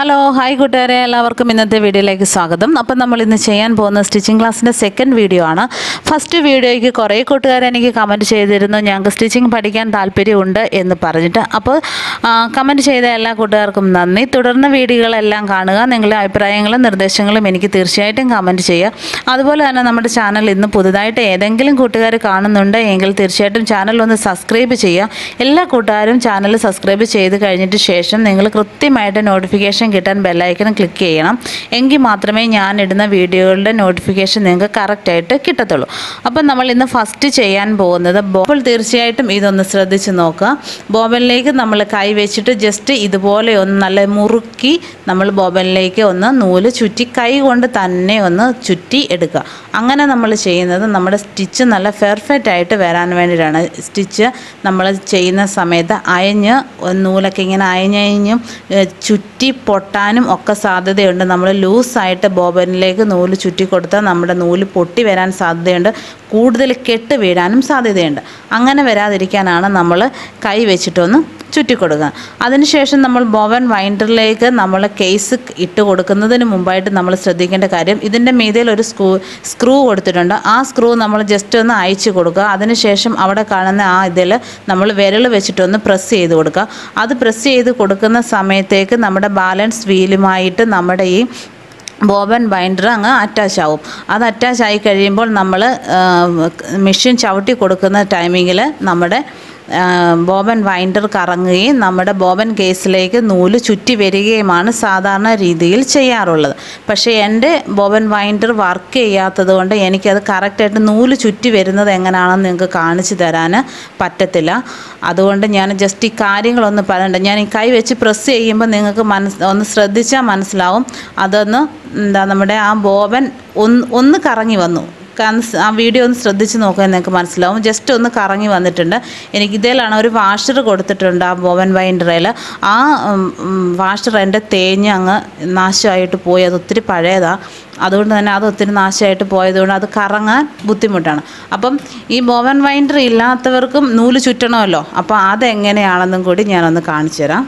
Hello hi കൂട്ടുകാരെ എല്ലാവർക്കും ഇന്നത്തെ വീഡിയോയിലേക്ക് സ്വാഗതം. അപ്പം നമ്മൾ ഇന്ന് ചെയ്യാൻ പോകുന്ന സ്റ്റിച്ചിങ് ക്ലാസ്സിന്റെ സെക്കൻഡ് വീഡിയോ ആണ്. ഫസ്റ്റ് വീഡിയോയ്ക്ക് കുറേ കൂട്ടുകാരെ എനിക്ക് കമന്റ് ചെയ്തിരുന്നു. ഞങ്ങൾക്ക് സ്റ്റിച്ചിങ് പഠിക്കാൻ താല്പര്യമുണ്ട് എന്ന് പറഞ്ഞിട്ട്. അപ്പോൾ കമന്റ് ചെയ്ത എല്ലാ കൂട്ടുകാർക്കും നന്ദി. തുടർന്ന് വീഡിയോകളെല്ലാം കാണുക. നിങ്ങളുടെ അഭിപ്രായങ്ങളും നിർദ്ദേശങ്ങളും എനിക്ക് തീർച്ചയായിട്ടും കമന്റ് ചെയ്യുക. അതുപോലെ തന്നെ നമ്മുടെ ചാനൽ ഇന്ന് പുതുതായിട്ട് ഏതെങ്കിലും കൂട്ടുകാർ കാണുന്നുണ്ട് എങ്കിൽ തീർച്ചയായിട്ടും ചാനൽ ഒന്ന് സബ്സ്ക്രൈബ് ചെയ്യുക. എല്ലാ കൂട്ടുകാരും ചാനൽ സബ്സ്ക്രൈബ് ചെയ്ത് കഴിഞ്ഞിട്ട് ശേഷം നിങ്ങൾ കൃത്യമായിട്ട് നോട്ടിഫിക്കേഷൻ കിട്ടാൻ ബെല്ലൈക്കൺ ക്ലിക്ക് ചെയ്യണം. എങ്കിൽ മാത്രമേ ഞാൻ ഇടുന്ന വീഡിയോകളുടെ നോട്ടിഫിക്കേഷൻ നിങ്ങൾക്ക് കറക്റ്റായിട്ട് കിട്ടത്തുള്ളൂ. അപ്പം നമ്മൾ ഇന്ന് ഫസ്റ്റ് ചെയ്യാൻ പോകുന്നത് ബോബിൾ തീർച്ചയായിട്ടും ഇതൊന്ന് ശ്രദ്ധിച്ച് നോക്കുക. ബോബനിലേക്ക് നമ്മൾ കൈ വെച്ചിട്ട് ജസ്റ്റ് ഇതുപോലെ ഒന്ന് നല്ല മുറുക്കി നമ്മൾ ബോബനിലേക്ക് ഒന്ന് നൂൽ ചുറ്റി കൈ കൊണ്ട് തന്നെ ഒന്ന് ചുറ്റി എടുക്കുക. അങ്ങനെ നമ്മൾ ചെയ്യുന്നത് നമ്മുടെ സ്റ്റിച്ച് നല്ല പെർഫെക്റ്റ് ആയിട്ട് വരാൻ വേണ്ടിയിട്ടാണ്. സ്റ്റിച്ച് നമ്മൾ ചെയ്യുന്ന സമയത്ത് അയഞ്ഞ് നൂലൊക്കെ ഇങ്ങനെ അയഞ്ഞയഞ്ഞും ചുറ്റി ചുറ്റി പൊട്ടാനും ഒക്കെ സാധ്യതയുണ്ട്. നമ്മൾ ലൂസായിട്ട് ബോബനിലേക്ക് നൂൽ ചുറ്റി കൊടുത്താൽ നമ്മുടെ നൂൽ പൊട്ടി വരാൻ സാധ്യതയുണ്ട്. കൂടുതൽ കെട്ട് വീഴാനും സാധ്യതയുണ്ട്. അങ്ങനെ വരാതിരിക്കാനാണ് നമ്മൾ കൈ വെച്ചിട്ടൊന്ന് ചുറ്റി കൊടുക്കുക അതിനുശേഷം നമ്മൾ ബോവൻ വൈൻഡറിലേക്ക് നമ്മൾ കേസ് ഇട്ട് കൊടുക്കുന്നതിന് മുമ്പായിട്ട് നമ്മൾ ശ്രദ്ധിക്കേണ്ട കാര്യം ഇതിന്റെ മീതയിൽ ഒരു സ്ക്രൂ സ്ക്രൂ കൊടുത്തിട്ടുണ്ട്. ആ സ്ക്രൂ നമ്മൾ ജസ്റ്റ് ഒന്ന് അയച്ചു കൊടുക്കുക. അതിനുശേഷം അവിടെ കാണുന്ന ആ ഇതിൽ നമ്മൾ വിരൽ വെച്ചിട്ടൊന്ന് പ്രസ് ചെയ്ത് കൊടുക്കുക. അത് പ്രസ് ചെയ്ത് കൊടുക്കുന്ന സമയത്തേക്ക് നമ്മുടെ ബാലൻസ് വീലുമായിട്ട് നമ്മുടെ ഈ ബോബൻ ബൈൻഡർ അങ്ങ് അറ്റാച്ച് ആവും. അത് അറ്റാച്ച് ആയി കഴിയുമ്പോൾ നമ്മൾ മെഷീൻ ചവിട്ടി കൊടുക്കുന്ന ടൈമിങ്ങിൽ നമ്മുടെ ബോബൻ വൈൻഡർ കറങ്ങുകയും നമ്മുടെ ബോബൻ കേസിലേക്ക് നൂൽ ചുറ്റി വരികയുമാണ് സാധാരണ രീതിയിൽ ചെയ്യാറുള്ളത്. പക്ഷേ എന്റെ ബോബൻ വൈൻഡർ വർക്ക് ചെയ്യാത്തത് കൊണ്ട് എനിക്കത് കറക്റ്റായിട്ട് നൂൽ ചുറ്റി വരുന്നത് എങ്ങനെയാണെന്ന് നിങ്ങൾക്ക് കാണിച്ചു തരാൻ പറ്റത്തില്ല. അതുകൊണ്ട് ഞാൻ ജസ്റ്റ് ഈ കാര്യങ്ങളൊന്ന് പറയണ്ട. ഞാൻ ഈ കൈ വെച്ച് പ്രസ് ചെയ്യുമ്പോൾ നിങ്ങൾക്ക് മനസ് ഒന്ന് ശ്രദ്ധിച്ചാൽ മനസ്സിലാവും. അതൊന്ന് എന്താ നമ്മുടെ ആ ബോബൻ ഒന്ന് ഒന്ന് കറങ്ങി വന്നു. ആ വീഡിയോ ഒന്ന് ശ്രദ്ധിച്ച് നോക്കാൻ നിങ്ങൾക്ക് മനസ്സിലാവും. ജസ്റ്റ് ഒന്ന് കറങ്ങി വന്നിട്ടുണ്ട്. എനിക്ക് ഇതിലാണ് ഒരു വാഷർ കൊടുത്തിട്ടുണ്ട് ആ ബോവൻ ബൈൻഡറയിൽ ആ വാഷർ എന്റെ തേഞ്ഞ് അങ്ങ് നാശമായിട്ട് പോയി. അത് ഒത്തിരി പഴയതാണ് അതുകൊണ്ട് തന്നെ അത് ഒത്തിരി നാശമായിട്ട് പോയതുകൊണ്ട് അത് കറങ്ങാൻ ബുദ്ധിമുട്ടാണ്. അപ്പം ഈ ബോവൻ വൈൻഡർ ഇല്ലാത്തവർക്കും നൂൽ ചുറ്റണമല്ലോ. അപ്പോൾ അതെങ്ങനെയാണെന്നും കൂടി ഞാനൊന്ന് കാണിച്ചു തരാം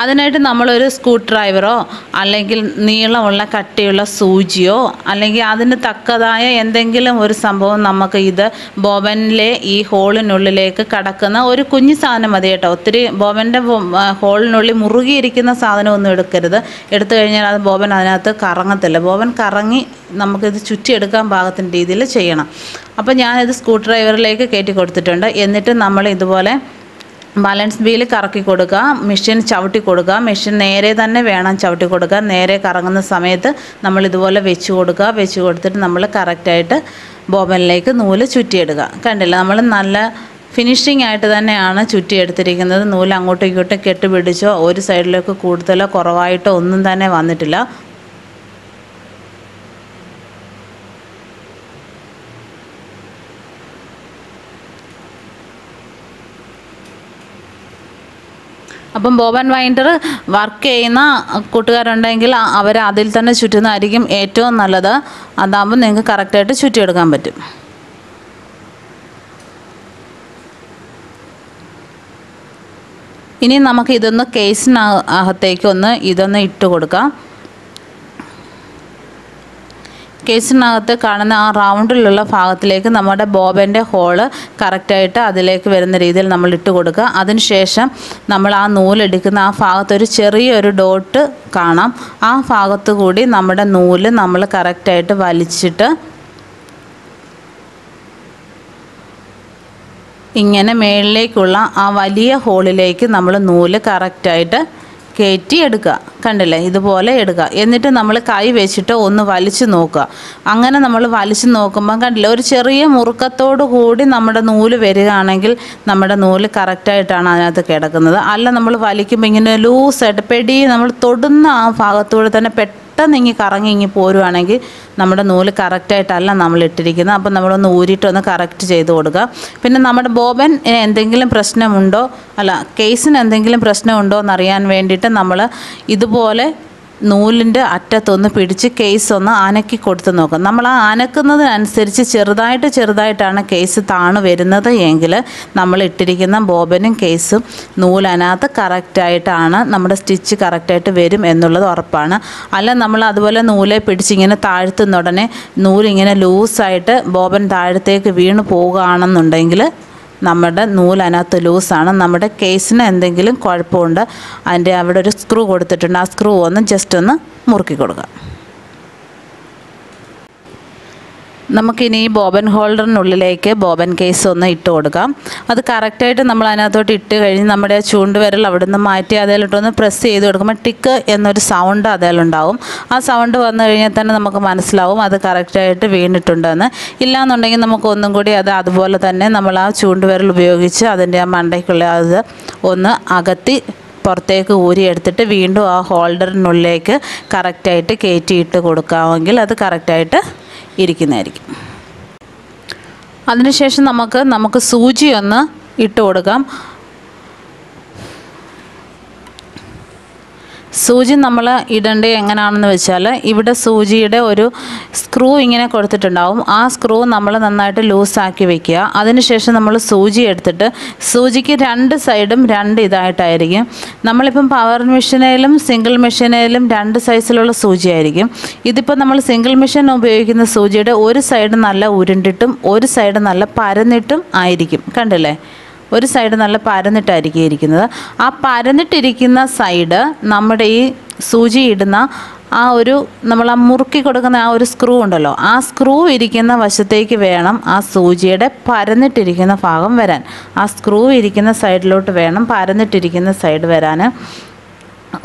അതിനായിട്ട് നമ്മളൊരു സ്ക്രൂ ഡ്രൈവറോ അല്ലെങ്കിൽ നീളമുള്ള കട്ടിയുള്ള സൂചിയോ അല്ലെങ്കിൽ അതിന് തക്കതായ എന്തെങ്കിലും ഒരു സംഭവം നമുക്ക് ഇത് ബോബനിലെ ഈ ഹോളിനുള്ളിലേക്ക് കടക്കുന്ന ഒരു കുഞ്ഞു സാധനം മതി കേട്ടോ. ഒത്തിരി ബോബന്റെ ഹോളിനുള്ളിൽ മുറുകിയിരിക്കുന്ന സാധനമൊന്നും എടുക്കരുത്. എടുത്തു കഴിഞ്ഞാൽ അത് ബോബൻ അതിനകത്ത് കറങ്ങത്തില്ല. ബോബൻ കറങ്ങി നമുക്കിത് ചുറ്റിയെടുക്കാൻ പാകത്തിന്റെ രീതിയിൽ ചെയ്യണം. അപ്പോൾ ഞാനിത് സ്ക്രൂ ഡ്രൈവറിലേക്ക് കയറ്റി കൊടുത്തിട്ടുണ്ട്. എന്നിട്ട് നമ്മൾ ഇതുപോലെ ബാലൻസ് വീൽ കറക്കി കൊടുക്കുക മെഷീൻ ചവിട്ടി കൊടുക്കുക മെഷീൻ നേരെ തന്നെ വേണം ചവിട്ടി കൊടുക്കുക നേരെ കറങ്ങുന്ന സമയത്ത് നമ്മൾ ഇതുപോലെ വെച്ച് കൊടുക്കുക. വെച്ച് കൊടുത്തിട്ട് നമ്മൾ കറക്റ്റായിട്ട് ബോബനിലേക്ക് നൂൽ ചുറ്റിയെടുക്കുക കണ്ടില്ല? നമ്മൾ നല്ല ഫിനിഷിംഗ് ആയിട്ട് തന്നെയാണ് ചുറ്റിയെടുത്തിരിക്കുന്നത്. നൂൽ അങ്ങോട്ടും ഇങ്ങോട്ടും കെട്ടുപിടിച്ചോ ഒരു സൈഡിലേക്ക് കൂടുതലോ കുറവായിട്ടോ ഒന്നും തന്നെ വന്നിട്ടില്ല. അപ്പം ബോബൻ വൈൻഡർ വർക്ക് ചെയ്യുന്ന കൂട്ടുകാരുണ്ടെങ്കിൽ അവർ അതിൽ തന്നെ ചുറ്റുന്നതായിരിക്കും ഏറ്റവും നല്ലത്. അതാകുമ്പോൾ നിങ്ങൾക്ക് കറക്റ്റായിട്ട് ചുറ്റിയെടുക്കാൻ പറ്റും. ഇനി നമുക്ക് ഇതൊന്ന് കേസിനകത്തേക്ക് ഒന്ന് ഇതൊന്ന് ഇട്ട് കൊടുക്കാം. കേസിനകത്ത് കാണുന്ന ആ റൗണ്ടിലുള്ള ഭാഗത്തിലേക്ക് നമ്മുടെ ബോബന്റെ ഹോൾ കറക്റ്റായിട്ട് അതിലേക്ക് വരുന്ന രീതിയിൽ നമ്മൾ ഇട്ട് കൊടുക്കുക. അതിനുശേഷം നമ്മൾ ആ നൂലെടുക്കുന്ന ആ ഭാഗത്ത് ഒരു ചെറിയൊരു ഡോട്ട് കാണാം. ആ ഭാഗത്ത് കൂടി നമ്മുടെ നൂൽ നമ്മൾ കറക്റ്റായിട്ട് വലിച്ചിട്ട് ഇങ്ങനെ മേളിലേക്കുള്ള ആ വലിയ ഹോളിലേക്ക് നമ്മൾ നൂൽ കറക്റ്റായിട്ട് കയറ്റി എടുക്കുക കണ്ടില്ലേ? ഇതുപോലെ ഇടുക. എന്നിട്ട് നമ്മൾ കൈ വെച്ചിട്ട് ഒന്ന് വലിച്ചു നോക്കുക. അങ്ങനെ നമ്മൾ വലിച്ചു നോക്കുമ്പോൾ കണ്ടില്ലേ? ഒരു ചെറിയ മുറുക്കത്തോടു കൂടി നമ്മുടെ നൂൽ വരികയാണെങ്കിൽ നമ്മുടെ നൂൽ കറക്റ്റായിട്ടാണ് അതിനകത്ത് കിടക്കുന്നത്. അല്ല നമ്മൾ വലിക്കുമ്പോൾ ഇങ്ങനെ ലൂസായിട്ട് പെടി നമ്മൾ തൊടുന്ന ആ ഭാഗത്തൂടെ തന്നെ പെട്ടെന്ന് ഇങ്ങി കറങ്ങി ഇങ്ങി പോരുവാണെങ്കിൽ നമ്മുടെ നൂൽ കറക്റ്റായിട്ടല്ല നമ്മൾ ഇട്ടിരിക്കുന്നത് അപ്പം നമ്മളൊന്ന് ഊരിയിട്ടൊന്ന് കറക്റ്റ് ചെയ്ത് കൊടുക്കുക പിന്നെ നമ്മുടെ ബോബൻ എന്തെങ്കിലും പ്രശ്നമുണ്ടോ? അല്ല കേസിന് എന്തെങ്കിലും പ്രശ്നമുണ്ടോ എന്നറിയാൻ വേണ്ടിയിട്ട് നമ്മൾ ഇതുപോലെ നൂലിന്റെ അറ്റത്തൊന്ന് പിടിച്ച് കേസ് ഒന്ന് അനക്കി കൊടുത്ത് നോക്കും. നമ്മൾ ആ അനക്കുന്നതിനനുസരിച്ച് ചെറുതായിട്ട് ചെറുതായിട്ടാണ് കേസ് താണു വരുന്നത് എങ്കിൽ നമ്മൾ ഇട്ടിരിക്കുന്ന ബോബനും കേസും നൂലനകത്ത് കറക്റ്റായിട്ടാണ് നമ്മുടെ സ്റ്റിച്ച് കറക്റ്റായിട്ട് വരും എന്നുള്ളത് ഉറപ്പാണ്. അല്ല നമ്മൾ അതുപോലെ നൂലെ പിടിച്ചിങ്ങനെ താഴ്ത്തുന്ന ഉടനെ നൂലിങ്ങനെ ലൂസായിട്ട് ബോബൻ താഴത്തേക്ക് വീണ് പോവുകയാണെന്നുണ്ടെങ്കിൽ നമ്മുടെ നൂലതിനകത്ത് ലൂസാണ്. നമ്മുടെ കേസിന് എന്തെങ്കിലും കുഴപ്പമുണ്ട് അതിന്റെ അവിടെ ഒരു സ്ക്രൂ കൊടുത്തിട്ടുണ്ട്. ആ സ്ക്രൂ ഒന്ന് ജസ്റ്റ് ഒന്ന് മുറുക്കി കൊടുക്കുക നമുക്കിനി ബോബൻ ഹോൾഡറിനുള്ളിലേക്ക് ബോബൻ കേസ് ഒന്ന് ഇട്ട് കൊടുക്കാം. അത് കറക്റ്റായിട്ട് നമ്മൾ അതിനകത്തോട്ട് ഇട്ട് കഴിഞ്ഞ് നമ്മുടെ ചൂണ്ടുവിരൽ അവിടെ നിന്ന് മാറ്റി അതിലിട്ടൊന്ന് പ്രസ് ചെയ്ത് കൊടുക്കുമ്പോൾ ടിക്ക് എന്നൊരു സൗണ്ട് അതിലുണ്ടാവും. ആ സൗണ്ട് വന്നു കഴിഞ്ഞാൽ തന്നെ നമുക്ക് മനസ്സിലാവും അത് കറക്റ്റായിട്ട് വീണിട്ടുണ്ടെന്ന്. ഇല്ലാന്നുണ്ടെങ്കിൽ നമുക്ക് ഒന്നും കൂടി അത് അതുപോലെ തന്നെ നമ്മൾ ആ ചൂണ്ടുവിരൽ ഉപയോഗിച്ച് അതിന്റെ ആ മണ്ടയ്ക്കുള്ള അത് ഒന്ന് അകത്തി പുറത്തേക്ക് ഊരി എടുത്തിട്ട് വീണ്ടും ആ ഹോൾഡറിനുള്ളിലേക്ക് കറക്റ്റായിട്ട് കയറ്റിയിട്ട് കൊടുക്കാമെങ്കിൽ അത് കറക്റ്റായിട്ട് ഇരിക്കുന്നതായിരിക്കും. അതിനുശേഷം നമുക്ക് നമുക്ക് സൂചി ഒന്ന് ഇട്ട് കൊടുക്കാം സൂചി നമ്മൾ ഇടേണ്ടത് എങ്ങനെയാണെന്ന് വെച്ചാൽ ഇവിടെ സൂചിയുടെ ഒരു സ്ക്രൂ ഇങ്ങനെ കൊടുത്തിട്ടുണ്ടാവും. ആ സ്ക്രൂ നമ്മൾ നന്നായിട്ട് ലൂസാക്കി വെക്കുക. അതിനുശേഷം നമ്മൾ സൂചി എടുത്തിട്ട് സൂചിക്ക് രണ്ട് സൈഡും രണ്ട് ഇതായിട്ടായിരിക്കും. നമ്മളിപ്പം പവർ മെഷീനിലും സിംഗിൾ മെഷീനിലും രണ്ട് സൈസിലുള്ള സൂചിയായിരിക്കും. ഇതിപ്പോൾ നമ്മൾ സിംഗിൾ മെഷീൻ ഉപയോഗിക്കുന്ന സൂചിയുടെ ഒരു സൈഡ് നല്ല ഉരുണ്ടിട്ടും ഒരു സൈഡ് നല്ല പരന്നിട്ടും ആയിരിക്കും. കണ്ടില്ലേ? ഒരു സൈഡ് നല്ല പരന്നിട്ടായിരിക്കും ഇരിക്കുന്നത്. ആ പരന്നിട്ടിരിക്കുന്ന സൈഡ് നമ്മുടെ ഈ സൂചി ഇടുന്ന ആ ഒരു നമ്മൾ ആ മുറുക്കി കൊടുക്കുന്ന ആ ഒരു സ്ക്രൂ ഉണ്ടല്ലോ ആ സ്ക്രൂ ഇരിക്കുന്ന വശത്തേക്ക് വേണം ആ സൂചിയുടെ പരന്നിട്ടിരിക്കുന്ന ഭാഗം വരാൻ. ആ സ്ക്രൂ ഇരിക്കുന്ന സൈഡിലോട്ട് വേണം പരന്നിട്ടിരിക്കുന്ന സൈഡ് വരാൻ.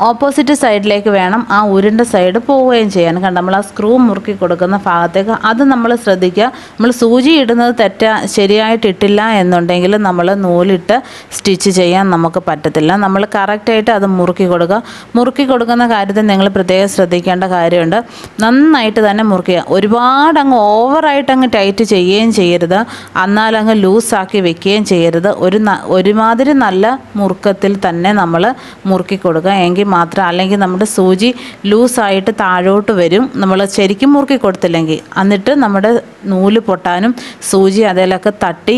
ഓപ്പോസിറ്റ് സൈഡിലേക്ക് വേണം ആ ഉരുണ്ട സൈഡ് പോവുകയും ചെയ്യാൻ. കണ്ട നമ്മൾ ആ സ്ക്രൂ മുറുക്കി കൊടുക്കുന്ന ഭാഗത്തേക്ക് അത് നമ്മൾ ശ്രദ്ധിക്കുക. നമ്മൾ സൂചി ഇടുന്നത് തെറ്റ ശരിയായിട്ട് ഇട്ടില്ല എന്നുണ്ടെങ്കിൽ നമ്മൾ നൂലിട്ട് സ്റ്റിച്ച് ചെയ്യാൻ നമുക്ക് പറ്റത്തില്ല. നമ്മൾ കറക്റ്റായിട്ട് അത് മുറുക്കി കൊടുക്കുക. മുറുക്കി കൊടുക്കുന്ന കാര്യത്തിൽ നിങ്ങൾ പ്രത്യേകം ശ്രദ്ധിക്കേണ്ട കാര്യമുണ്ട്. നന്നായിട്ട് തന്നെ മുറുക്കുക. ഒരുപാട് അങ്ങ് ഓവറായിട്ട് അങ്ങ് ടൈറ്റ് ചെയ്യുകയും ചെയ്യരുത്. എന്നാൽ അങ്ങ് ലൂസാക്കി വെക്കുകയും ചെയ്യരുത്. ഒരു ഒരുമാതിരി നല്ല മുറുക്കത്തിൽ തന്നെ നമ്മൾ മുറുക്കി കൊടുക്കുക. എങ്കിൽ മാത്രം അല്ലെങ്കിൽ നമ്മുടെ സൂചി ലൂസായിട്ട് താഴോട്ട് വരും. നമ്മൾ ശരിക്കും മുറുക്കി കൊടുത്തില്ലെങ്കിൽ എന്നിട്ട് നമ്മുടെ നൂൽ പൊട്ടാനും സൂചി അതിലൊക്കെ തട്ടി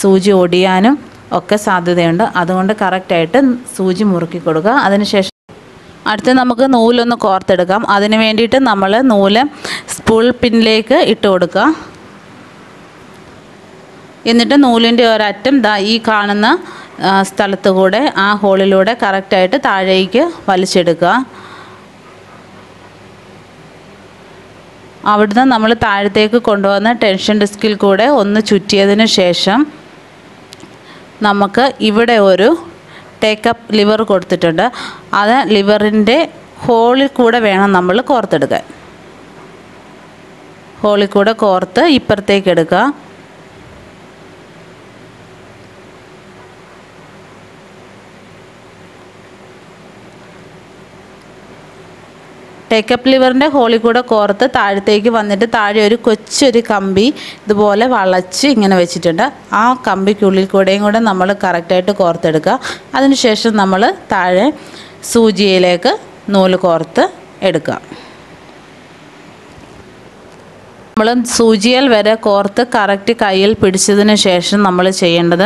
സൂചി ഒടിയാനും ഒക്കെ സാധ്യതയുണ്ട്. അതുകൊണ്ട് കറക്റ്റായിട്ട് സൂചി മുറുക്കി കൊടുക്കുക അതിനുശേഷം അടുത്ത് നമുക്ക് നൂലൊന്ന് കോർത്തെടുക്കാം. അതിന് വേണ്ടിയിട്ട് നമ്മൾ നൂൽ സ്പൂൾ പിന്നിലേക്ക് ഇട്ട് കൊടുക്കുക. എന്നിട്ട് നൂലിന്റെ ഒരറ്റം ദാ ഈ കാണുന്ന സ്ഥലത്ത് കൂടെ ആ ഹോളിലൂടെ കറക്റ്റായിട്ട് താഴേക്ക് വലിച്ചെടുക്കുക. അവിടുന്ന് നമ്മൾ താഴത്തേക്ക് കൊണ്ടുവന്ന ടെൻഷൻ ഡിസ്കിൽ കൂടെ ഒന്ന് ചുറ്റിയതിന് ശേഷം നമുക്ക് ഇവിടെ ഒരു ടേക്കപ്പ് ലിവർ കൊടുത്തിട്ടുണ്ട്. അത് ലിവറിന്റെ ഹോളിൽ കൂടെ വേണം നമ്മൾ കോർത്തെടുക്കാൻ. ഹോളിൽ കൂടെ കോർത്ത് ഇപ്പുറത്തേക്ക് എടുക്കുക. ടേക്കപ്പ് ലിവറിന്റെ ഹോളിൽ കൂടെ കോർത്ത് താഴത്തേക്ക് വന്നിട്ട് താഴെ ഒരു കൊച്ചൊരു കമ്പി ഇതുപോലെ വളച്ച് ഇങ്ങനെ വെച്ചിട്ടുണ്ട്. ആ കമ്പിക്കുള്ളിൽ കൂടെയും കൂടെ നമ്മൾ കറക്റ്റായിട്ട് കോർത്തെടുക്കുക. അതിനുശേഷം നമ്മൾ താഴെ സൂചിയിലേക്ക് നൂൽ കോർത്ത് എടുക്കുക. നമ്മൾ സൂചിയൽ വരെ കോർത്ത് കറക്റ്റ് കയ്യിൽ പിടിച്ചതിന് ശേഷം നമ്മൾ ചെയ്യേണ്ടത്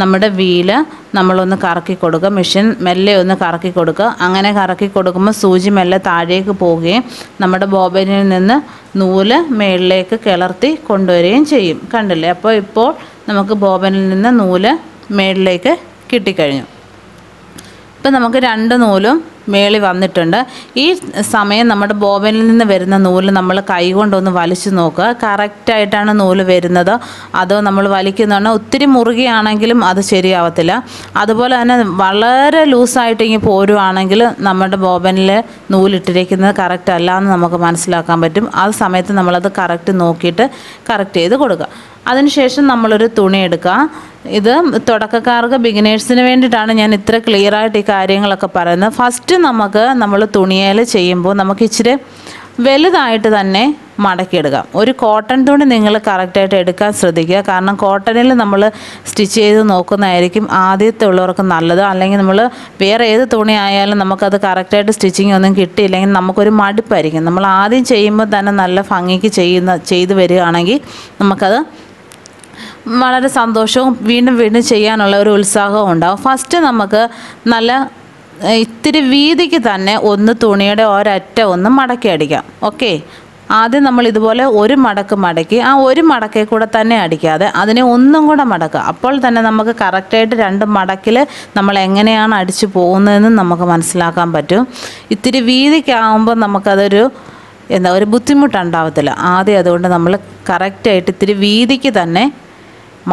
നമ്മുടെ വീൽ നമ്മളൊന്ന് കറക്കി കൊടുക്കുക മെഷീൻ മെല്ലെ ഒന്ന് കറക്കി കൊടുക്കുക അങ്ങനെ കറക്കി കൊടുക്കുമ്പോൾ സൂചി മെല്ലെ താഴേക്ക് പോവുകയും നമ്മുടെ ബോബനിൽ നിന്ന് നൂൽ മേളിലേക്ക് കിളർത്തി കൊണ്ടുവരികയും ചെയ്യും. കണ്ടില്ലേ? അപ്പോൾ ഇപ്പോൾ നമുക്ക് ബോബനിൽ നിന്ന് നൂൽ മേളിലേക്ക് കിട്ടിക്കഴിഞ്ഞു. ഇപ്പം നമുക്ക് രണ്ട് നൂലും മേളി വന്നിട്ടുണ്ട്. ഈ സമയം നമ്മുടെ ബോബനിൽ നിന്ന് വരുന്ന നൂൽ നമ്മൾ കൈ കൊണ്ടൊന്ന് വലിച്ചു നോക്കുക. കറക്റ്റായിട്ടാണ് നൂൽ വരുന്നത്. അതോ നമ്മൾ വലിക്കുന്നതാണ് ഒത്തിരി മുറുകിയാണെങ്കിലും അത് ശരിയാവത്തില്ല. അതുപോലെ തന്നെ വളരെ ലൂസായിട്ട് ഇങ്ങനെ പോരുവാണെങ്കിൽ നമ്മുടെ ബോബനിൽ നൂലിട്ടിരിക്കുന്നത് കറക്റ്റ് അല്ല എന്ന് നമുക്ക് മനസ്സിലാക്കാൻ പറ്റും. ആ സമയത്ത് നമ്മളത് കറക്റ്റ് നോക്കിയിട്ട് കറക്റ്റ് ചെയ്ത് കൊടുക്കുക. അതിനുശേഷം നമ്മളൊരു തുണി എടുക്കുക. ഇത് തുടക്കക്കാർക്ക് ബിഗിനേഴ്സിന് വേണ്ടിയിട്ടാണ് ഞാൻ ഇത്ര ക്ലിയർ ആയിട്ട് ഈ കാര്യങ്ങളൊക്കെ പറയുന്നത്. ഫസ്റ്റ് നമുക്ക് നമ്മൾ തുണിയേൽ ചെയ്യുമ്പോൾ നമുക്ക് ഇച്ചിരി വലുതായിട്ട് തന്നെ മടക്കിയെടുക്കാം ഒരു കോട്ടൺ തുണി നിങ്ങൾ കറക്റ്റായിട്ട് എടുക്കാൻ ശ്രദ്ധിക്കുക. കാരണം കോട്ടണിൽ നമ്മൾ സ്റ്റിച്ച് ചെയ്ത് നോക്കുന്നതായിരിക്കും ആദ്യത്തെ ഉള്ളവർക്ക് നല്ലത്. അല്ലെങ്കിൽ നമ്മൾ വേറെ ഏത് തുണി ആയാലും നമുക്കത് കറക്റ്റായിട്ട് സ്റ്റിച്ചിങ് ഒന്നും കിട്ടിയില്ലെങ്കിൽ നമുക്കൊരു മടുപ്പായിരിക്കും. നമ്മൾ ആദ്യം ചെയ്യുമ്പോൾ തന്നെ നല്ല ഭംഗിക്ക് ചെയ്യുന്ന ചെയ്ത് വരികയാണെങ്കിൽ നമുക്കത് വളരെ സന്തോഷവും വീണ്ടും വീണ്ടും ചെയ്യാനുള്ള ഒരു ഉത്സാഹവും ഉണ്ടാവും. ഫസ്റ്റ് നമുക്ക് നല്ല ഇത്തിരി വീതിക്ക് തന്നെ ഒന്ന് തുണിയുടെ ഒരറ്റ ഒന്ന് മടക്കി അടിക്കാം. ഓക്കെ ആദ്യം നമ്മൾ ഇതുപോലെ ഒരു മടക്ക് മടക്കി ആ ഒരു മടക്കേ കൂടെ തന്നെ അടിക്കാതെ അതിനെ ഒന്നും കൂടെ മടക്കുക. അപ്പോൾ തന്നെ നമുക്ക് കറക്റ്റായിട്ട് രണ്ട് മടക്കിൽ നമ്മൾ എങ്ങനെയാണ് അടിച്ചു പോകുന്നതെന്ന് നമുക്ക് മനസ്സിലാക്കാൻ പറ്റും. ഇത്തിരി വീതിക്കാവുമ്പോൾ നമുക്കതൊരു എന്താ ഒരു ബുദ്ധിമുട്ടുണ്ടാവത്തില്ല ആദ്യം അതുകൊണ്ട് നമ്മൾ കറക്റ്റായിട്ട് ഇത്തിരി വീതിക്ക് തന്നെ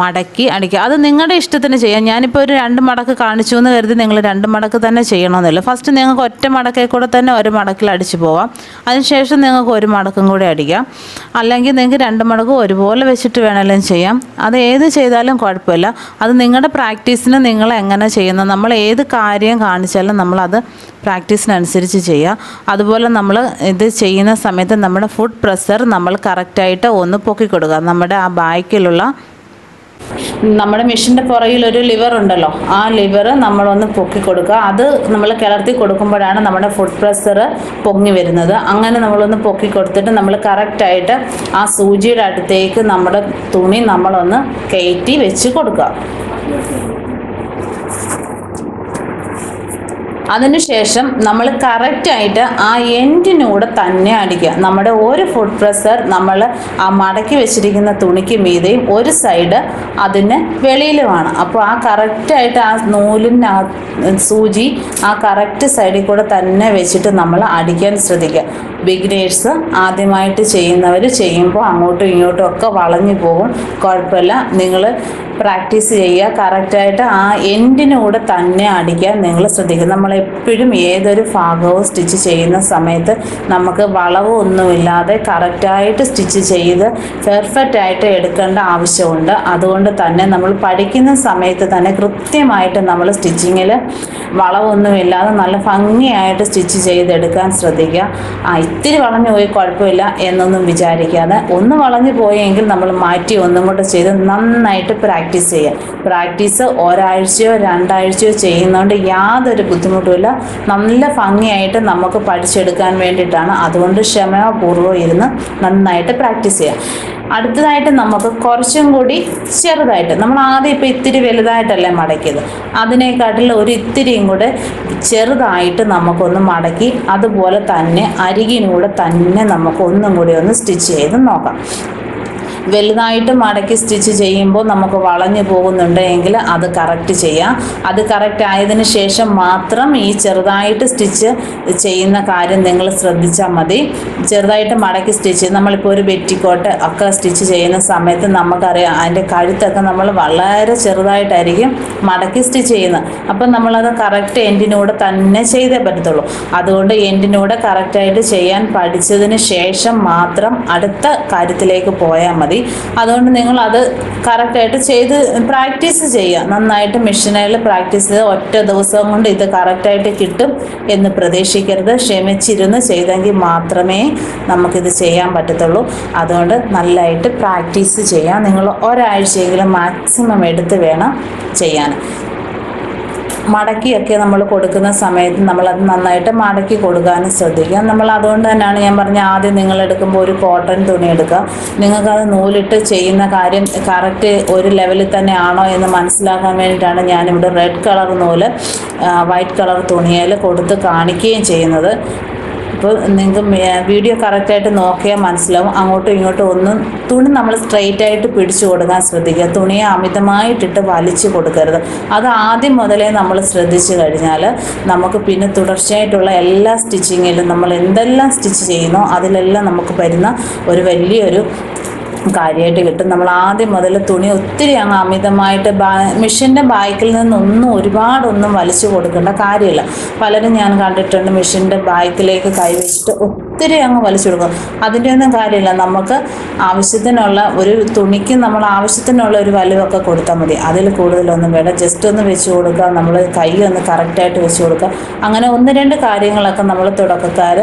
മടക്കി അടിക്കുക. അത് നിങ്ങളുടെ ഇഷ്ടത്തിന് ചെയ്യാം. ഞാനിപ്പോൾ ഒരു രണ്ട് മടക്ക് കാണിച്ചു എന്ന് കരുതി നിങ്ങൾ രണ്ട് മടക്ക് തന്നെ ചെയ്യണമെന്നില്ല. ഫസ്റ്റ് നിങ്ങൾക്ക് ഒറ്റ മടക്കേ കൂടെ തന്നെ ഒരു മടക്കിൽ അടിച്ചു പോവാം. അതിനുശേഷം നിങ്ങൾക്ക് ഒരു മടക്കും കൂടി അടിക്കാം. അല്ലെങ്കിൽ നിങ്ങൾക്ക് രണ്ട് മടക്കും ഒരുപോലെ വെച്ചിട്ട് വേണമെങ്കിലും ചെയ്യാം. അത് ഏത് ചെയ്താലും കുഴപ്പമില്ല. അത് നിങ്ങളുടെ പ്രാക്ടീസിന് നിങ്ങൾ എങ്ങനെ ചെയ്യുന്നു നമ്മൾ ഏത് കാര്യം കാണിച്ചാലും നമ്മളത് പ്രാക്ടീസിനനുസരിച്ച് ചെയ്യുക അതുപോലെ നമ്മൾ ഇത് ചെയ്യുന്ന സമയത്ത് നമ്മുടെ ഫുഡ് പ്രഷർ നമ്മൾ കറക്റ്റായിട്ട് ഒന്ന് പൊക്കി കൊടുക്കുക നമ്മുടെ ആ ബാക്കിലുള്ള നമ്മുടെ മെഷീന്റെ പുറകിൽ ഒരു ലിവർ ഉണ്ടല്ലോ. ആ ലിവർ നമ്മളൊന്ന് പൊക്കി കൊടുക്കുക. അത് നമ്മൾ കിളർത്തി കൊടുക്കുമ്പോഴാണ് നമ്മുടെ ഫുഡ് പ്രഷർ പൊങ്ങി വരുന്നത്. അങ്ങനെ നമ്മളൊന്ന് പൊക്കി കൊടുത്തിട്ട് നമ്മൾ കറക്റ്റായിട്ട് ആ സൂചിയുടെ അടുത്തേക്ക് നമ്മുടെ തുണി നമ്മളൊന്ന് കയറ്റി വെച്ച് കൊടുക്കുക. അതിനുശേഷം നമ്മൾ കറക്റ്റായിട്ട് ആ എൻഡിനൂടെ തന്നെ അടിക്കുക. നമ്മുടെ ഒരു ഫുഡ് പ്രസർ നമ്മൾ ആ മടക്കി വെച്ചിരിക്കുന്ന തുണിക്ക് മീതെയും ഒരു സൈഡ് അതിന് വെളിയിലുമാണ് അപ്പോൾ ആ കറക്റ്റായിട്ട് ആ നൂലിന്റെ സൂചി ആ കറക്റ്റ് സൈഡിൽ കൂടെ തന്നെ വെച്ചിട്ട് നമ്മൾ അടിക്കാൻ ശ്രദ്ധിക്കുക. ബിഗിനേഴ്സ് ആദ്യമായിട്ട് ചെയ്യുന്നവർ ചെയ്യുമ്പോൾ അങ്ങോട്ടും ഇങ്ങോട്ടും ഒക്കെ വളഞ്ഞു പോകും. കുഴപ്പമില്ല. നിങ്ങൾ പ്രാക്ടീസ് ചെയ്യുക. കറക്റ്റായിട്ട് ആ എൻഡിനൂടെ തന്നെ അടിക്കാൻ നിങ്ങൾ ശ്രദ്ധിക്കുക. നമ്മൾ എപ്പോഴും ഏതൊരു ഭാഗവും സ്റ്റിച്ച് ചെയ്യുന്ന സമയത്ത് നമുക്ക് വളവ് ഒന്നുമില്ലാതെ കറക്റ്റായിട്ട് സ്റ്റിച്ച് ചെയ്ത് പെർഫെക്റ്റ് ആയിട്ട് എടുക്കേണ്ട ആവശ്യമുണ്ട്. അതുകൊണ്ട് തന്നെ നമ്മൾ പഠിക്കുന്ന സമയത്ത് തന്നെ കൃത്യമായിട്ട് നമ്മൾ സ്റ്റിച്ചിങ്ങിൽ വളവൊന്നുമില്ലാതെ നല്ല ഭംഗിയായിട്ട് സ്റ്റിച്ച് ചെയ്തെടുക്കാൻ ശ്രദ്ധിക്കുക. ആ ഇത്തിരി വളഞ്ഞു പോയി കുഴപ്പമില്ല എന്നൊന്നും വിചാരിക്കാതെ ഒന്ന് വളഞ്ഞു പോയെങ്കിൽ നമ്മൾ മാറ്റി ഒന്നും കൂടെ ചെയ്ത് നന്നായിട്ട് പ്രാക്ടീസ് ചെയ്യുക. പ്രാക്ടീസ് ഒരാഴ്ചയോ രണ്ടാഴ്ചയോ ചെയ്യുന്നതുകൊണ്ട് യാതൊരു ബുദ്ധിമുട്ടുമില്ല നല്ല ഭംഗിയായിട്ട് നമുക്ക് പഠിച്ചെടുക്കാൻ വേണ്ടിയിട്ടാണ്. അതുകൊണ്ട് ക്ഷമാപൂർവം ഇരുന്ന് നന്നായിട്ട് പ്രാക്ടീസ് ചെയ്യാം. അടുത്തതായിട്ട് നമുക്ക് കുറച്ചും കൂടി ചെറുതായിട്ട് നമ്മൾ ആദ്യം ഇപ്പോൾ ഇത്തിരി വലുതായിട്ടല്ലേ മടക്കിയത്. അതിനേക്കാട്ടിൽ ഒരു ഇത്തിരിയും കൂടെ ചെറുതായിട്ട് നമുക്കൊന്ന് മടക്കി അതുപോലെ തന്നെ അരികിനൂടെ തന്നെ നമുക്ക് ഒന്നും കൂടി ഒന്ന് സ്റ്റിച്ച് ചെയ്ത് നോക്കാം. വലുതായിട്ട് മടക്കി സ്റ്റിച്ച് ചെയ്യുമ്പോൾ നമുക്ക് വളഞ്ഞു പോകുന്നുണ്ട് എങ്കിൽ അത് കറക്റ്റ് ചെയ്യാം. അത് കറക്റ്റ് ആയതിനു ശേഷം മാത്രം ഈ ചെറുതായിട്ട് സ്റ്റിച്ച് ചെയ്യുന്ന കാര്യം നിങ്ങൾ ശ്രദ്ധിച്ചാൽ മതി. ചെറുതായിട്ട് മടക്കി സ്റ്റിച്ച് നമ്മളിപ്പോൾ ഒരു വെറ്റിക്കോട്ട് ഒക്കെ സ്റ്റിച്ച് ചെയ്യുന്ന സമയത്ത് നമുക്കറിയാം അതിന്റെ കഴുത്തൊക്കെ നമ്മൾ വളരെ ചെറുതായിട്ടായിരിക്കും മടക്കി സ്റ്റിച്ച് ചെയ്യുന്നത്. അപ്പം നമ്മളത് കറക്റ്റ് എൻഡിനൂടെ തന്നെ ചെയ്തേ പറ്റത്തുള്ളൂ. അതുകൊണ്ട് എൻഡിനൂടെ കറക്റ്റായിട്ട് ചെയ്യാൻ പഠിച്ചതിന് ശേഷം മാത്രം അടുത്ത കാര്യത്തിലേക്ക് പോയാൽ മതി. അതുകൊണ്ട് നിങ്ങൾ അത് കറക്റ്റായിട്ട് ചെയ്ത് പ്രാക്ടീസ് ചെയ്യുക. നന്നായിട്ട് മെഷീനിൽ പ്രാക്ടീസ് ചെയ്ത് ഒറ്റ ദിവസം കൊണ്ട് ഇത് കറക്റ്റായിട്ട് കിട്ടും എന്ന് പ്രതീക്ഷിക്കരുത്. ക്ഷമിച്ചിരുന്ന് ചെയ്തെങ്കിൽ മാത്രമേ നമുക്കിത് ചെയ്യാൻ പറ്റത്തുള്ളൂ. അതുകൊണ്ട് നല്ലതായിട്ട് പ്രാക്ടീസ് ചെയ്യാം. നിങ്ങൾ ഒരാഴ്ചയെങ്കിലും മാക്സിമം എടുത്ത് വേണം ചെയ്യാൻ. മടക്കിയൊക്കെ നമ്മൾ കൊടുക്കുന്ന സമയത്ത് നമ്മളത് നന്നായിട്ട് മടക്കി കൊടുക്കാനും ശ്രദ്ധിക്കുക നമ്മൾ അതുകൊണ്ട് തന്നെയാണ് ഞാൻ പറഞ്ഞ ആദ്യം നിങ്ങൾ എടുക്കുമ്പോൾ ഒരു കോട്ടൺ തുണി എടുക്കുക. നിങ്ങൾക്കത് നൂലിട്ട് ചെയ്യുന്ന കാര്യം കറക്റ്റ് ഒരു ലെവലിൽ തന്നെ ആണോ എന്ന് മനസ്സിലാക്കാൻ വേണ്ടിയിട്ടാണ് ഞാനിവിടെ റെഡ് കളർ നൂൽ വൈറ്റ് കളർ തുണിയിൽ കൊടുത്ത് കാണിക്കുകയും ചെയ്യുന്നത്. ഇപ്പോൾ നിങ്ങൾക്ക് വീഡിയോ കറക്റ്റായിട്ട് നോക്കിയാൽ മനസ്സിലാവും. അങ്ങോട്ടും ഇങ്ങോട്ടും ഒന്നും തുണി നമ്മൾ സ്ട്രെയിറ്റ് ആയിട്ട് പിടിച്ചു കൊടുക്കാൻ ശ്രദ്ധിക്കുക. തുണിയെ അമിതമായിട്ടിട്ട് വലിച്ചു കൊടുക്കരുത്. അത് ആദ്യം മുതലേ നമ്മൾ ശ്രദ്ധിച്ചു കഴിഞ്ഞാൽ നമുക്ക് പിന്നെ തുടർച്ചയായിട്ടുള്ള എല്ലാ സ്റ്റിച്ചിങ്ങിലും നമ്മൾ എന്തെല്ലാം സ്റ്റിച്ച് ചെയ്യുന്നോ അതിലെല്ലാം നമുക്ക് വരുന്ന ഒരു വലിയൊരു കാര്യമായിട്ട് കിട്ടും. നമ്മൾ ആദ്യം മുതൽ തുണി ഒത്തിരി അങ്ങ് അമിതമായിട്ട് ബാ മെഷീന്റെ ബാക്കിൽ നിന്നൊന്നും ഒരുപാടൊന്നും വലിച്ചു കൊടുക്കേണ്ട കാര്യമില്ല. പലരും ഞാൻ കണ്ടിട്ടുണ്ട് മെഷീന്റെ ബാക്കിലേക്ക് കൈവച്ചിട്ട് ഒത്തിരി അങ്ങ് വലിച്ചു കൊടുക്കും. അതിന്റെ ഒന്നും കാര്യമില്ല. നമുക്ക് ആവശ്യത്തിനുള്ള ഒരു തുണിക്ക് നമ്മൾ ആവശ്യത്തിനുള്ള ഒരു വലുവൊക്കെ കൊടുത്താൽ മതി. അതിൽ കൂടുതലൊന്നും വേണ്ട. ജസ്റ്റ് ഒന്ന് വെച്ച് കൊടുക്കുക. നമ്മൾ കൈ ഒന്ന് കറക്റ്റായിട്ട് വെച്ച് കൊടുക്കുക. അങ്ങനെ ഒന്ന് രണ്ട് കാര്യങ്ങളൊക്കെ നമ്മൾ തുടക്കക്കാർ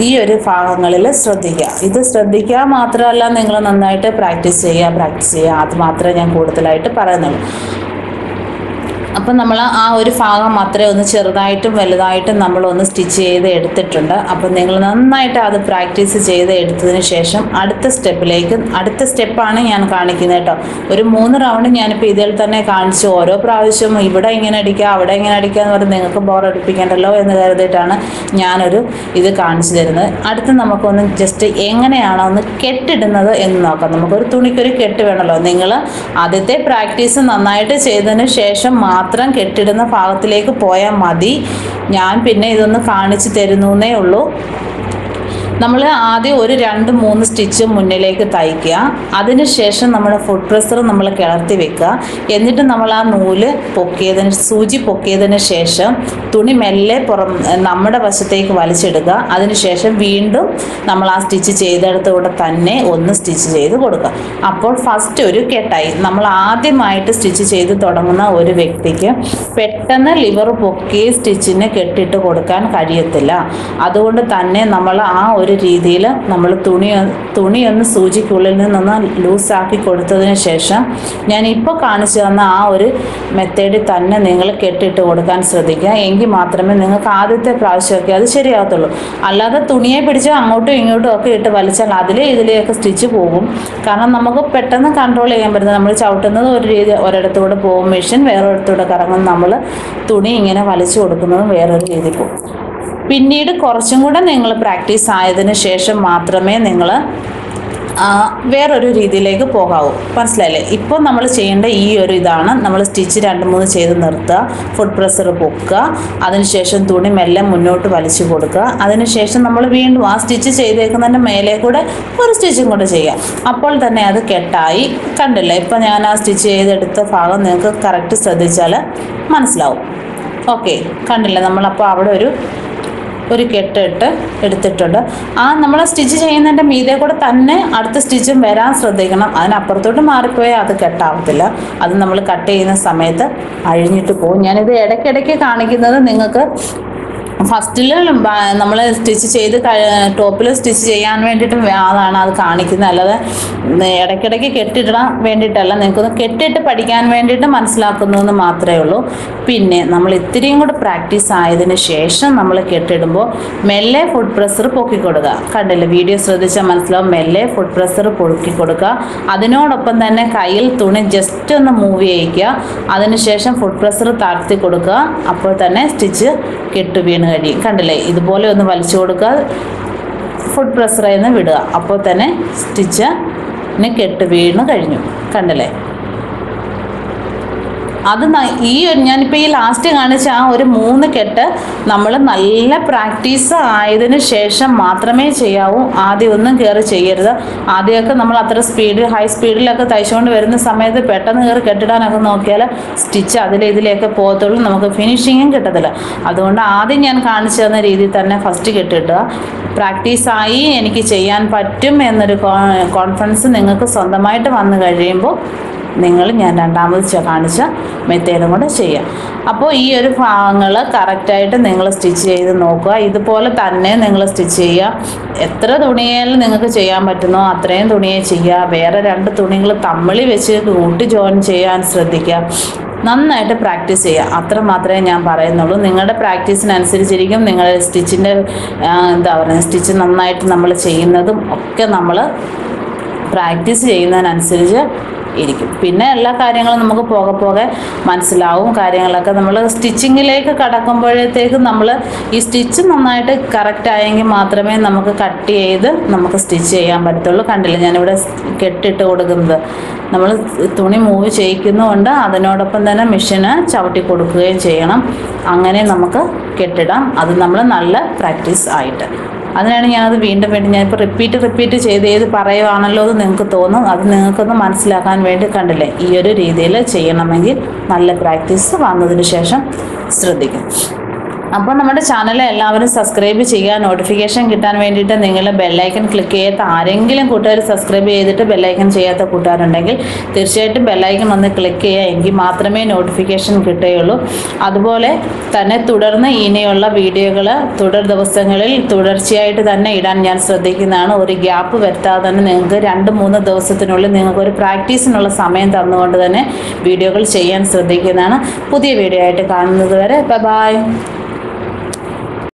ഈ ഒരു ഭാഗങ്ങളിൽ ശ്രദ്ധിക്കുക. ഇത് ശ്രദ്ധിക്കുക മാത്രമല്ല നിങ്ങൾ നന്നായിട്ട് പ്രാക്ടീസ് ചെയ്യുക പ്രാക്ടീസ് ചെയ്യുക. അത് മാത്രമേ ഞാൻ കൂടുതലായിട്ട് പറയുന്നുള്ളൂ. അപ്പം നമ്മൾ ആ ഒരു ഭാഗം മാത്രമേ ഒന്ന് ചെറുതായിട്ടും വലുതായിട്ടും നമ്മളൊന്ന് സ്റ്റിച്ച് ചെയ്ത് എടുത്തിട്ടുണ്ട്. അപ്പം നിങ്ങൾ നന്നായിട്ട് അത് പ്രാക്ടീസ് ചെയ്ത് എടുത്തതിന് ശേഷം അടുത്ത സ്റ്റെപ്പിലേക്ക് അടുത്ത സ്റ്റെപ്പാണ് ഞാൻ കാണിക്കുന്നത് കേട്ടോ. ഒരു മൂന്ന് റൗണ്ട് ഞാനിപ്പോൾ ഇതിൽ തന്നെ കാണിച്ചു. ഓരോ പ്രാവശ്യവും ഇവിടെ ഇങ്ങനെ അടിക്കുക അവിടെ ഇങ്ങനെ അടിക്കുക എന്ന് പറഞ്ഞാൽ നിങ്ങൾക്ക് ബോർ അടുപ്പിക്കേണ്ടല്ലോ എന്ന് കരുതിയിട്ടാണ് ഞാനൊരു ഇത് കാണിച്ചു തരുന്നത്. അടുത്ത് നമുക്കൊന്ന് ജസ്റ്റ് എങ്ങനെയാണോ ഒന്ന് കെട്ടിടുന്നത് എന്ന് നോക്കാം. നമുക്കൊരു തുണിക്കൊരു കെട്ട് വേണമല്ലോ നിങ്ങൾ ആദ്യത്തെ പ്രാക്ടീസ് നന്നായിട്ട് ചെയ്തതിന് ശേഷം മാത്രം കെട്ടിടുന്ന ഭാഗത്തിലേക്ക് പോയാൽ മതി. ഞാൻ പിന്നെ ഇതൊന്ന് കാണിച്ചു തരുന്നു തരുന്നേ ഉള്ളൂ. നമ്മൾ ആദ്യം ഒരു രണ്ട് മൂന്ന് സ്റ്റിച്ച് മുന്നിലേക്ക് തയ്ക്കുക. അതിനുശേഷം നമ്മുടെ ഫുഡ് പ്രസർ നമ്മൾ കിളർത്തി വെക്കുക. എന്നിട്ട് നമ്മൾ ആ നൂൽ പൊക്കിയതിന് സൂചി പൊക്കിയതിന് ശേഷം തുണി മെല്ലെ പുറം നമ്മുടെ വശത്തേക്ക് വലിച്ചെടുക്കുക. അതിനുശേഷം വീണ്ടും നമ്മൾ ആ സ്റ്റിച്ച് ചെയ്തെടുത്തുകൂടെ തന്നെ ഒന്ന് സ്റ്റിച്ച് ചെയ്ത് കൊടുക്കുക. അപ്പോൾ ഫസ്റ്റ് ഒരു കെട്ടായി. നമ്മൾ ആദ്യമായിട്ട് സ്റ്റിച്ച് ചെയ്ത് തുടങ്ങുന്ന ഒരു വ്യക്തിക്ക് പെട്ടെന്ന് ലിവർ പൊക്കി സ്റ്റിച്ചിന് കെട്ടിട്ട് കൊടുക്കാൻ കഴിയത്തില്ല. അതുകൊണ്ട് തന്നെ നമ്മൾ ആ ഒരു രീതിയിൽ നമ്മൾ തുണി തുണിയൊന്ന് സൂചിക്കുള്ളിൽ നിന്നൊന്ന് ലൂസാക്കി കൊടുത്തതിന് ശേഷം ഞാൻ ഇപ്പോൾ കാണിച്ചു തന്ന ആ ഒരു മെത്തേഡിൽ തന്നെ നിങ്ങൾ കെട്ടിട്ട് കൊടുക്കാൻ ശ്രദ്ധിക്കുക. എങ്കിൽ മാത്രമേ നിങ്ങൾക്ക് ആദ്യത്തെ പ്രാവശ്യമൊക്കെ അത് ശരിയാകത്തുള്ളൂ. അല്ലാതെ തുണിയെ പിടിച്ച് അങ്ങോട്ടും ഇങ്ങോട്ടും ഒക്കെ ഇട്ട് വലിച്ചാൽ അതിലേ ഇതിലെയൊക്കെ സ്റ്റിച്ച് പോകും. കാരണം നമുക്ക് പെട്ടെന്ന് കൺട്രോൾ ചെയ്യാൻ പറ്റുന്നത് നമ്മൾ ചവിട്ടുന്നത് ഒരു രീതി ഒരിടത്തൂടെ പോകും. മെഷീൻ വേറൊരിടത്തൂടെ കറങ്ങും. നമ്മൾ തുണി ഇങ്ങനെ വലിച്ചു കൊടുക്കുന്നതും വേറൊരു രീതി പോകും. പിന്നീട് കുറച്ചും കൂടെ നിങ്ങൾ പ്രാക്ടീസ് ആയതിനു ശേഷം മാത്രമേ നിങ്ങൾ വേറൊരു രീതിയിലേക്ക് പോകാവൂ. മനസ്സിലായില്ലേ? ഇപ്പോൾ നമ്മൾ ചെയ്യേണ്ട ഈ ഒരു ഇതാണ്. നമ്മൾ സ്റ്റിച്ച് രണ്ട് മൂന്ന് ചെയ്ത് നിർത്തുക. ഫുഡ് പ്രഷർ പൊക്കുക. അതിനുശേഷം തുണി മെല്ലെ മുന്നോട്ട് വലിച്ചു കൊടുക്കുക. അതിനുശേഷം നമ്മൾ വീണ്ടും ആ സ്റ്റിച്ച് ചെയ്തേക്കുന്നതിന്റെ മേലെ കൂടെ ഒരു സ്റ്റിച്ചും കൂടെ ചെയ്യാം. അപ്പോൾ തന്നെ അത് കെട്ടായി. കണ്ടില്ല? ഇപ്പം ഞാൻ ആ സ്റ്റിച്ച് ചെയ്തെടുത്ത ഭാഗം നിങ്ങൾക്ക് കറക്റ്റ് ശ്രദ്ധിച്ചാൽ മനസ്സിലാവും. ഓക്കെ. കണ്ടില്ല? നമ്മളപ്പോൾ അവിടെ ഒരു ഒരു കെട്ടിട്ട് എടുത്തിട്ടുണ്ട്. ആ നമ്മൾ സ്റ്റിച്ച് ചെയ്യുന്നതിന്റെ മീതെ കൂടെ തന്നെ അടുത്ത സ്റ്റിച്ചും വരാൻ ശ്രദ്ധിക്കണം. അതിനപ്പുറത്തോട്ട് മാറിപ്പോയാൽ അത് കെട്ടാവത്തില്ല. അത് നമ്മൾ കട്ട് ചെയ്യുന്ന സമയത്ത് അഴിഞ്ഞിട്ട് പോകും. ഞാനിത് ഇടയ്ക്കിടയ്ക്ക് കാണിക്കുന്നത് നിങ്ങൾക്ക് ഫസ്റ്റിൽ നമ്മൾ സ്റ്റിച്ച് ചെയ്ത് ടോപ്പിൽ സ്റ്റിച്ച് ചെയ്യാൻ വേണ്ടിയിട്ട് അതാണ് അത് കാണിക്കുന്നത്. അല്ലാതെ ഇടയ്ക്കിടയ്ക്ക് കെട്ടിടാൻ വേണ്ടിയിട്ടല്ല. നിങ്ങൾക്കൊന്ന് കെട്ടിട്ട് പഠിക്കാൻ വേണ്ടിയിട്ട് മനസ്സിലാക്കുന്നു എന്ന് മാത്രമേ ഉള്ളൂ. പിന്നെ നമ്മൾ ഇത്തിരിയും കൂടി പ്രാക്ടീസ് ആയതിന് ശേഷം നമ്മൾ കെട്ടിടുമ്പോൾ മെല്ലെ ഫുഡ് പ്രഷർ പൊക്കി കൊടുക്കുക. കണ്ടില്ലേ? വീഡിയോ ശ്രദ്ധിച്ചാൽ മനസ്സിലാവും. മെല്ലെ ഫുഡ് പ്രഷർ പൊക്കി കൊടുക്കുക. അതിനോടൊപ്പം തന്നെ കയ്യിൽ തുണി ജസ്റ്റ് ഒന്ന് മൂവ് ചെയ്യിക്കുക. അതിനുശേഷം ഫുഡ് പ്രഷർ താഴ്ത്തി കൊടുക്കുക. അപ്പോൾ തന്നെ സ്റ്റിച്ച് കെട്ടു വീണ് കഴിയും. കണ്ടില്ലേ? ഇതുപോലെ ഒന്ന് വലിച്ചു കൊടുക്കുക. ഫുഡ് പ്രഷറിൽ നിന്ന് വിടുക. അപ്പോൾ തന്നെ സ്റ്റിച്ച് കെട്ട് വീണ് കഴിഞ്ഞു. കണ്ടില്ലേ? അത് ഈ ഞാനിപ്പോൾ ഈ ലാസ്റ്റ് കാണിച്ച ആ ഒരു മൂന്ന് കെട്ട് നമ്മൾ നല്ല പ്രാക്ടീസ് ആയതിന് ശേഷം മാത്രമേ ചെയ്യാവൂ. ആദ്യം ഒന്നും കയറി ചെയ്യരുത്. ആദ്യമൊക്കെ നമ്മൾ അത്ര സ്പീഡ് ഹൈ സ്പീഡിലൊക്കെ തയ്ച്ചുകൊണ്ട് വരുന്ന സമയത്ത് പെട്ടെന്ന് കയറി കെട്ടിടാനൊക്കെ നോക്കിയാൽ സ്റ്റിച്ച് അതിൽ ഇതിലേക്ക് പോകത്തുള്ളൂ. നമുക്ക് ഫിനിഷിങ്ങും കിട്ടത്തില്ല. അതുകൊണ്ട് ആദ്യം ഞാൻ കാണിച്ചു തന്ന രീതിയിൽ തന്നെ ഫസ്റ്റ് കെട്ടിട്ടുക പ്രാക്ടീസായി എനിക്ക് ചെയ്യാൻ പറ്റും എന്നൊരു കോൺഫിഡൻസ് നിങ്ങൾക്ക് സ്വന്തമായിട്ട് വന്നു കഴിയുമ്പോൾ നിങ്ങൾ ഞാൻ രണ്ടാമത് കാണിച്ച മെത്തേഡും കൂടെ ചെയ്യാം. അപ്പോൾ ഈ ഒരു ഭാഗങ്ങൾ കറക്റ്റായിട്ട് നിങ്ങൾ സ്റ്റിച്ച് ചെയ്ത് നോക്കുക. ഇതുപോലെ തന്നെ നിങ്ങൾ സ്റ്റിച്ച് ചെയ്യുക. എത്ര തുണിയായാലും നിങ്ങൾക്ക് ചെയ്യാൻ പറ്റുന്നോ അത്രയും തുണിയെ ചെയ്യുക. വേറെ രണ്ട് തുണികൾ തമ്മിൽ വെച്ച് കൂട്ടി ജോയിൻ ചെയ്യാൻ ശ്രദ്ധിക്കുക. നന്നായിട്ട് പ്രാക്ടീസ് ചെയ്യുക. അത്ര മാത്രമേ ഞാൻ പറയുന്നുള്ളൂ. നിങ്ങളുടെ പ്രാക്ടീസിനനുസരിച്ചിരിക്കും. നിങ്ങളുടെ സ്റ്റിച്ചിന്റെ എന്താ പറയുക സ്റ്റിച്ച് നന്നായിട്ട് നമ്മൾ ചെയ്യുന്നതും ഒക്കെ നമ്മൾ പ്രാക്ടീസ് ചെയ്യുന്നതിനനുസരിച്ച് ഇരിക്കും. പിന്നെ എല്ലാ കാര്യങ്ങളും നമുക്ക് പോകെ പോകെ മനസ്സിലാവും കാര്യങ്ങളൊക്കെ. നമ്മൾ സ്റ്റിച്ചിങ്ങിലേക്ക് കടക്കുമ്പോഴത്തേക്ക് നമ്മൾ ഈ സ്റ്റിച്ച് നന്നായിട്ട് കറക്റ്റ് ആയെങ്കിൽ മാത്രമേ നമുക്ക് കട്ട് ചെയ്ത് നമുക്ക് സ്റ്റിച്ച് ചെയ്യാൻ പറ്റത്തുള്ളൂ. കണ്ടില്ല? ഞാനിവിടെ കെട്ടിട്ട് കൊടുക്കുന്നത്. നമ്മൾ തുണി മൂവ് ചെയ്യിക്കുന്നതുകൊണ്ട് അതിനോടൊപ്പം തന്നെ മെഷീന് ചവിട്ടി കൊടുക്കുകയും ചെയ്യണം. അങ്ങനെ നമുക്ക് കെട്ടിടാം. അത് നമ്മൾ നല്ല പ്രാക്ടീസ് ആയിട്ട്. അതിനാണ് ഞാനത് വീണ്ടും വീണ്ടും ഞാനിപ്പോൾ റിപ്പീറ്റ് റിപ്പീറ്റ് ചെയ്ത് ചെയ്ത് പറയുവാണല്ലോ എന്ന് നിങ്ങൾക്ക് തോന്നും. അത് നിങ്ങൾക്കൊന്ന് മനസ്സിലാക്കാൻ വേണ്ടി കണ്ടില്ലേ? ഈ ഒരു രീതിയിൽ ചെയ്യണമെങ്കിൽ നല്ല പ്രാക്ടീസ് വന്നതിന് ശേഷം ശ്രദ്ധിക്കും അപ്പോൾ നമ്മുടെ ചാനൽ എല്ലാവരും സബ്സ്ക്രൈബ് ചെയ്യുക നോട്ടിഫിക്കേഷൻ കിട്ടാൻ വേണ്ടിയിട്ട് നിങ്ങൾ ബെല്ലൈക്കൺ ക്ലിക്ക് ചെയ്യാത്ത ആരെങ്കിലും കൂട്ടുകാർ സബ്സ്ക്രൈബ് ചെയ്തിട്ട് ബെല്ലൈക്കൺ ചെയ്യാത്ത കൂട്ടുകാരുണ്ടെങ്കിൽ തീർച്ചയായിട്ടും ബെല്ലൈക്കൺ ഒന്ന് ക്ലിക്ക് ചെയ്യുക എങ്കിൽ മാത്രമേ നോട്ടിഫിക്കേഷൻ കിട്ടുകയുള്ളൂ. അതുപോലെ തന്നെ തുടർന്ന് ഇനിയുള്ള വീഡിയോകൾ തുടർ ദിവസങ്ങളിൽ തുടർച്ചയായിട്ട് തന്നെ ഇടാൻ ഞാൻ ശ്രദ്ധിക്കുന്നതാണ്. ഒരു ഗ്യാപ്പ് വരുത്താതെ തന്നെ നിങ്ങൾക്ക് രണ്ട് മൂന്ന് ദിവസത്തിനുള്ളിൽ നിങ്ങൾക്ക് ഒരു പ്രാക്ടീസിനുള്ള സമയം തന്നുകൊണ്ട് തന്നെ വീഡിയോകൾ ചെയ്യാൻ ശ്രദ്ധിക്കുന്നതാണ്. പുതിയ വീഡിയോ ആയിട്ട് കാണുന്നത് വരെ ബൈ